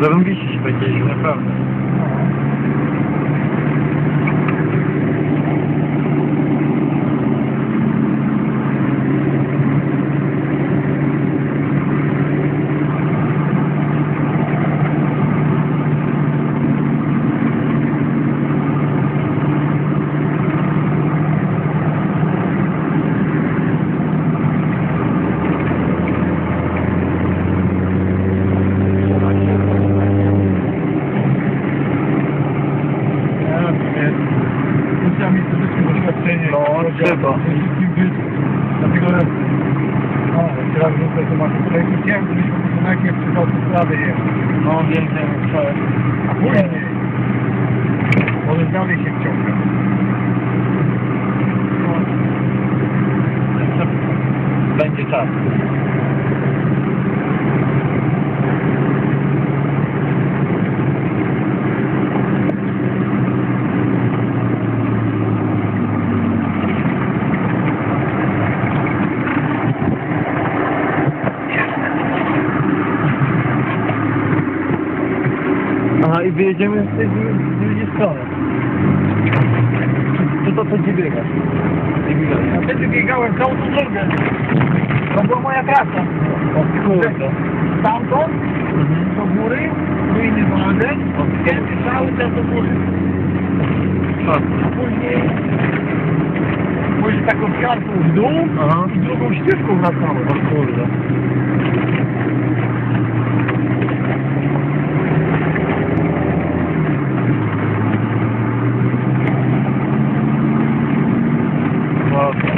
Зарубитесь, потечная правда. No, być. Dlatego, że no, teraz wrócę do mapy. Tutaj chciałem, żebyśmy prostu najpierw przez autostradę jechać. No wiem, wiem, co. A później może dalej się wciąga. Będzie czas. Wyjedziemy z tej z drugiej strony. Czy to co ci biegasz? Nie. Ja wtedy biegałem całą tą drogę. To była moja trasa. O kurde. Stamtąd Mhm. do góry, ruiny Walden, odpięty cały czas do góry. A później, później taką skarpą w dół Aha. i drugą ścieżką wracałem. O kurde. close.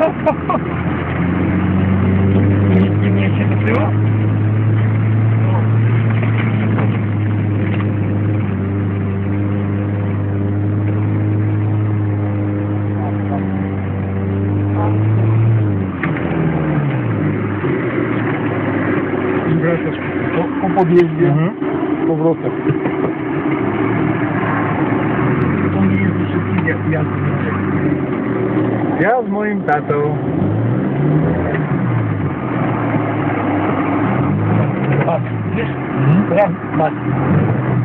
O, nic nie mieście do tyłu? I wracasz po, po podjeździe Mhm. z powrotem. To nie jest szybki jazd jazdy Ja z moim tatą. Patrz, wiesz? Mhm. Patrz.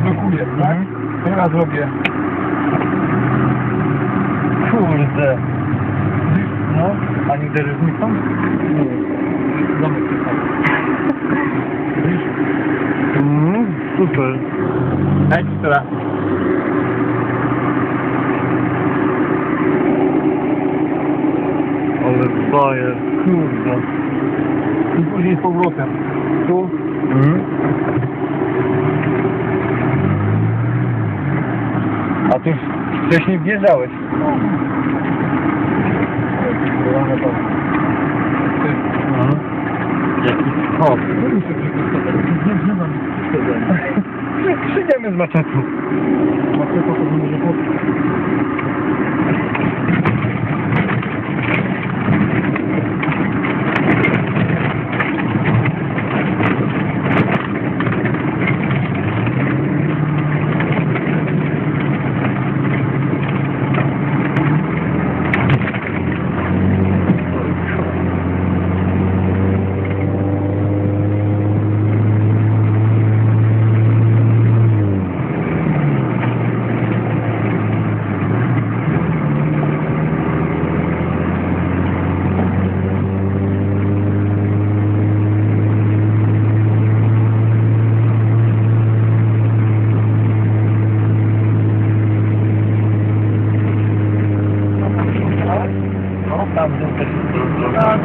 Blokuję, tak? Mhm. Teraz robię. Kurde. No, a nie uderzysz mi tam? Domek tam. Widzisz? Mhm. Super. Ekstra. Bajer. Kurde. I później z powrotem. Tu. Mhm. A ty wcześniej wjeżdżałeś. Mhm. Jaki wzywam Przyjdziemy z maczetą. Maceta to może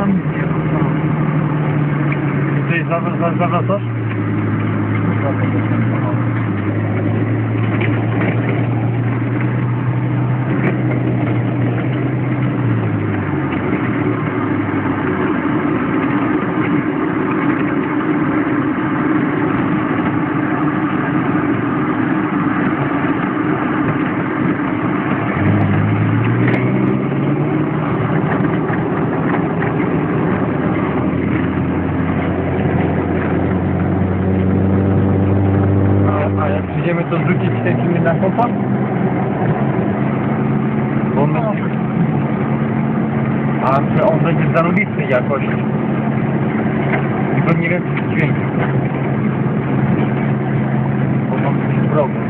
tam Ty zawracasz? Zawracasz? Przyjdziemy, to zrzucić ten filmy na kompa? Bo my... A że on będzie zarobistej jakości. Tylko nie wiem, czy dźwięk. Bo mam jakiś problem.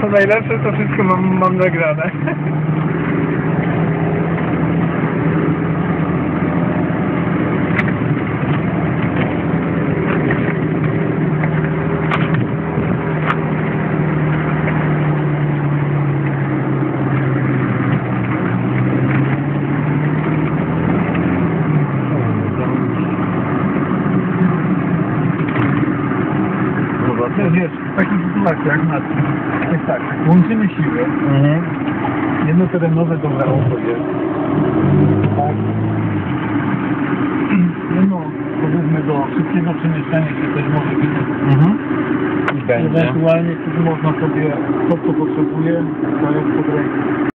Co najlepsze, to wszystko mam, mam nagrane. Wiesz, takiej sytuacji jak na tym, jest tak, łączymy siły, Mhm. jednoterenowe dobrało sobie. Tak. No, powiedzmy do szybkiego przemieszczania się też może być. Mhm. I będzie. Ewentualnie kiedy można sobie to, co potrzebuje, to jest pod ręką.